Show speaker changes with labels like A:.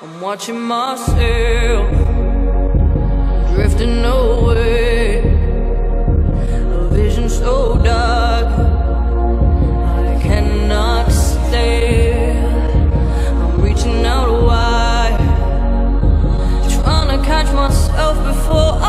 A: I'm watching myself drifting away. A vision so dark, I cannot stay. I'm reaching out wide, trying to catch myself before I.